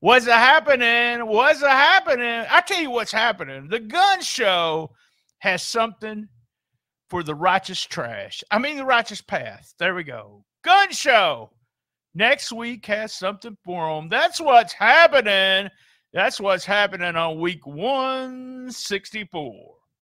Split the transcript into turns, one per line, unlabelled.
What's happening? What's happening? I tell you what's happening. The gun show has something for the righteous trash. I mean, the righteous path. There we go. Gun show next week has something for them. That's what's happening. That's what's happening on week 164.